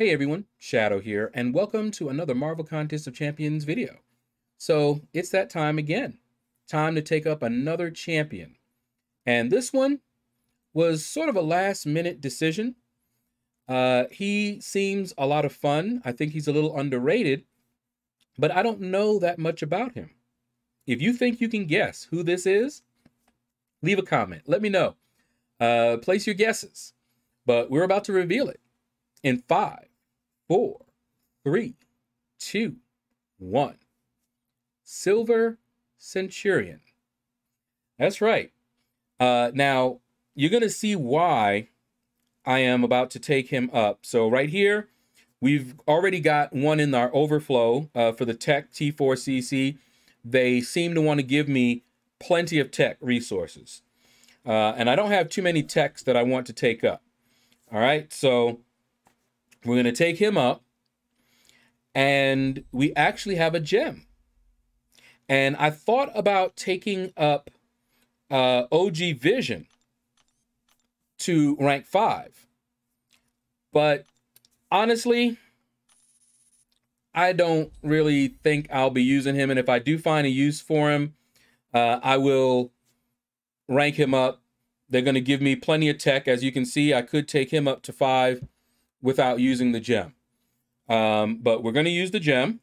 Hey everyone, Shaedow here, and welcome to another Marvel Contest of Champions video. So it's that time again. Time to take up another champion. And this one was sort of a last minute decision. Uh, he seems a lot of fun. I think he's a little underrated, but I don't know that much about him. If you think you can guess who this is, leave a comment. Let me know. Uh, place your guesses. But we're about to reveal it in five, four, three, two, one. Silver Centurion. That's right. Uh, now, you're going to see why I am about to take him up. So right here, we've already got one in our overflow uh, for the Tech T4CC. They seem to want to give me plenty of tech resources. Uh, and I don't have too many techs that I want to take up. All right, so we're going to take him up, and we actually have a gem. And I thought about taking up uh, OG Vision to rank five. But honestly, I don't really think I'll be using him. And if I do find a use for him, uh, I will rank him up. They're going to give me plenty of tech. As you can see, I could take him up to five without using the gem. Um, but we're going to use the gem,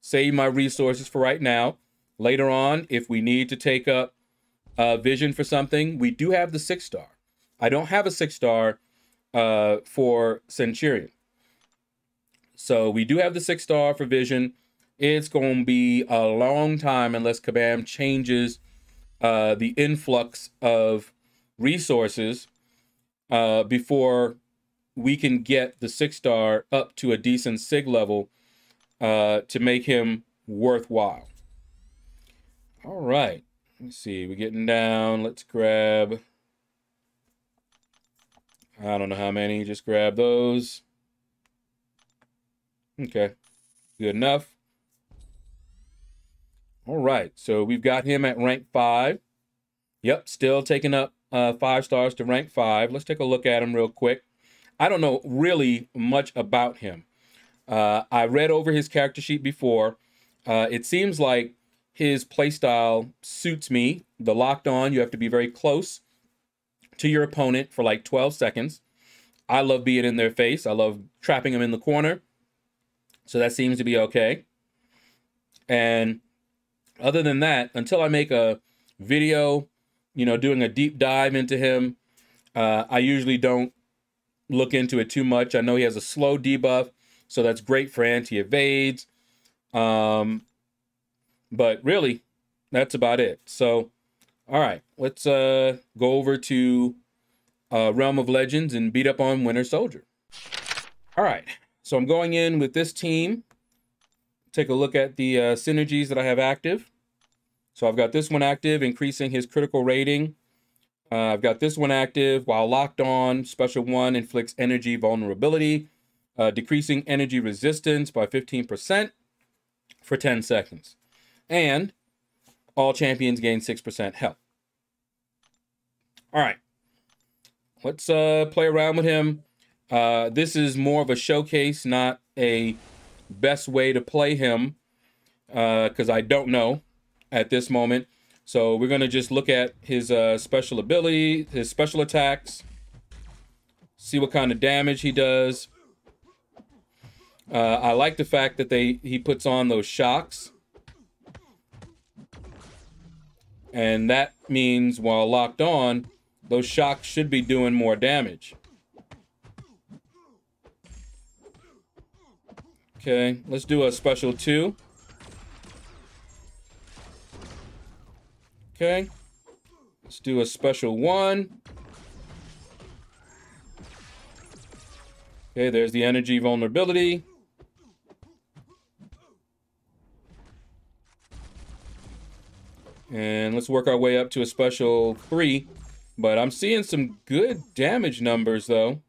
save my resources for right now. Later on, if we need to take up uh, vision for something, we do have the six star. I don't have a six star uh, for Centurion. So we do have the six star for vision. It's going to be a long time unless Kabam changes uh, the influx of resources uh, before we can get the six star up to a decent sig level uh, to make him worthwhile. All right. Let's see. We're getting down. Let's grab. I don't know how many. Just grab those. Okay. Good enough. All right. So we've got him at rank five. Yep. Still taking up uh, five stars to rank five. Let's take a look at him real quick. I don't know really much about him. Uh, I read over his character sheet before. Uh, it seems like his playstyle suits me. The locked on, you have to be very close to your opponent for like 12 seconds. I love being in their face. I love trapping them in the corner. So that seems to be okay. And other than that, until I make a video, you know, doing a deep dive into him, uh, I usually don't look into it too much. I know he has a slow debuff, so that's great for anti evades. Um, but really, that's about it. So, all right, let's uh, go over to uh, Realm of Legends and beat up on Winter Soldier. All right, so I'm going in with this team. Take a look at the uh, synergies that I have active. So I've got this one active, increasing his critical rating uh, I've got this one active. While locked on, special one inflicts energy vulnerability, uh, decreasing energy resistance by 15% for 10 seconds. And all champions gain 6% health. All right. Let's uh, play around with him. Uh, this is more of a showcase, not a best way to play him, because uh, I don't know at this moment. So we're going to just look at his uh, special ability, his special attacks, see what kind of damage he does. Uh, I like the fact that they he puts on those shocks. And that means while locked on, those shocks should be doing more damage. Okay, let's do a special two. Okay. Let's do a special one. Okay, there's the energy vulnerability. And let's work our way up to a special three. But I'm seeing some good damage numbers, though.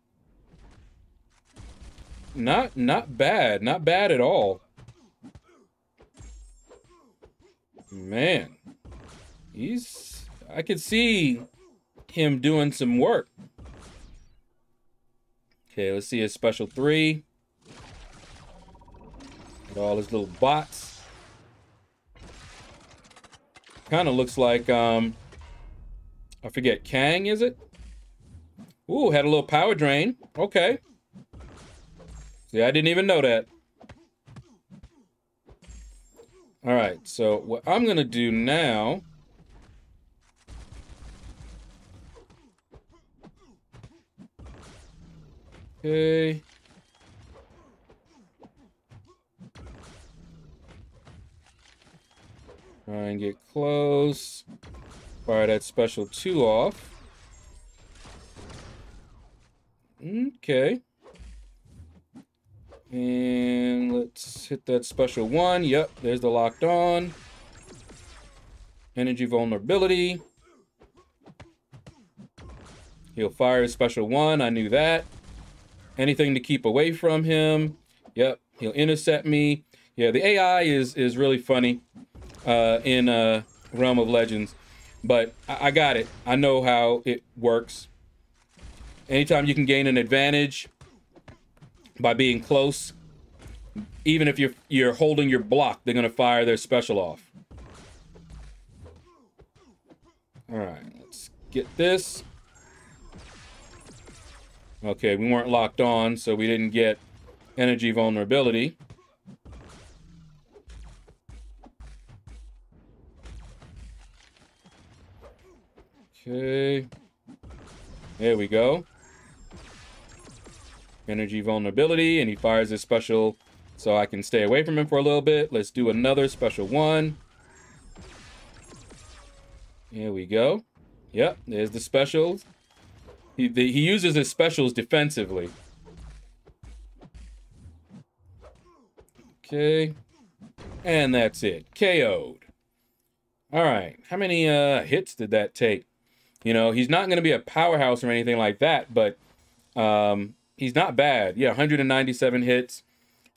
Not, not bad. Not bad at all. Man he's I could see him doing some work. Okay, let's see his special three. All his little bots. Kind of looks like, um, I forget, Kang, is it? Ooh, had a little power drain. Okay. See, I didn't even know that. All right, so what I'm going to do now... Okay. Try and get close. Fire that special two off. Okay. And let's hit that special one. Yep, there's the locked on. Energy vulnerability. He'll fire a special one. I knew that. Anything to keep away from him. Yep, he'll intercept me. Yeah, the AI is is really funny uh, in uh, Realm of Legends, but I, I got it. I know how it works. Anytime you can gain an advantage by being close, even if you're you're holding your block, they're gonna fire their special off. All right, let's get this. Okay, we weren't locked on, so we didn't get energy vulnerability. Okay. There we go. Energy vulnerability, and he fires his special so I can stay away from him for a little bit. Let's do another special one. Here we go. Yep, there's the specials. He, the, he uses his specials defensively. Okay. And that's it. KO'd. All right. How many uh, hits did that take? You know, he's not going to be a powerhouse or anything like that, but um, he's not bad. Yeah, 197 hits.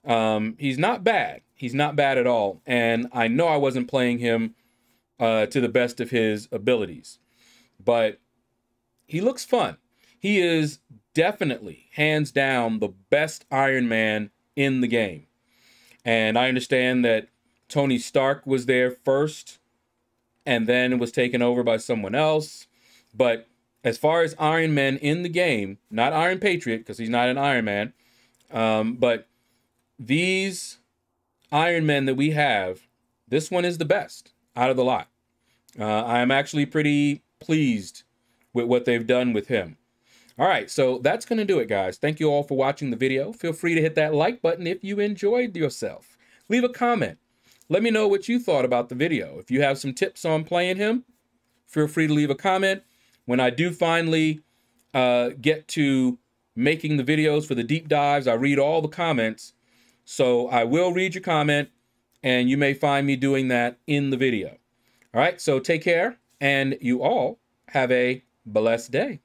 Um, he's not bad. He's not bad at all. And I know I wasn't playing him uh, to the best of his abilities, but he looks fun he is definitely, hands down, the best Iron Man in the game. And I understand that Tony Stark was there first and then was taken over by someone else. But as far as Iron Man in the game, not Iron Patriot, because he's not an Iron Man, um, but these Iron Men that we have, this one is the best out of the lot. Uh, I'm actually pretty pleased with what they've done with him. All right, so that's going to do it, guys. Thank you all for watching the video. Feel free to hit that like button if you enjoyed yourself. Leave a comment. Let me know what you thought about the video. If you have some tips on playing him, feel free to leave a comment. When I do finally uh, get to making the videos for the deep dives, I read all the comments. So I will read your comment, and you may find me doing that in the video. All right, so take care, and you all have a blessed day.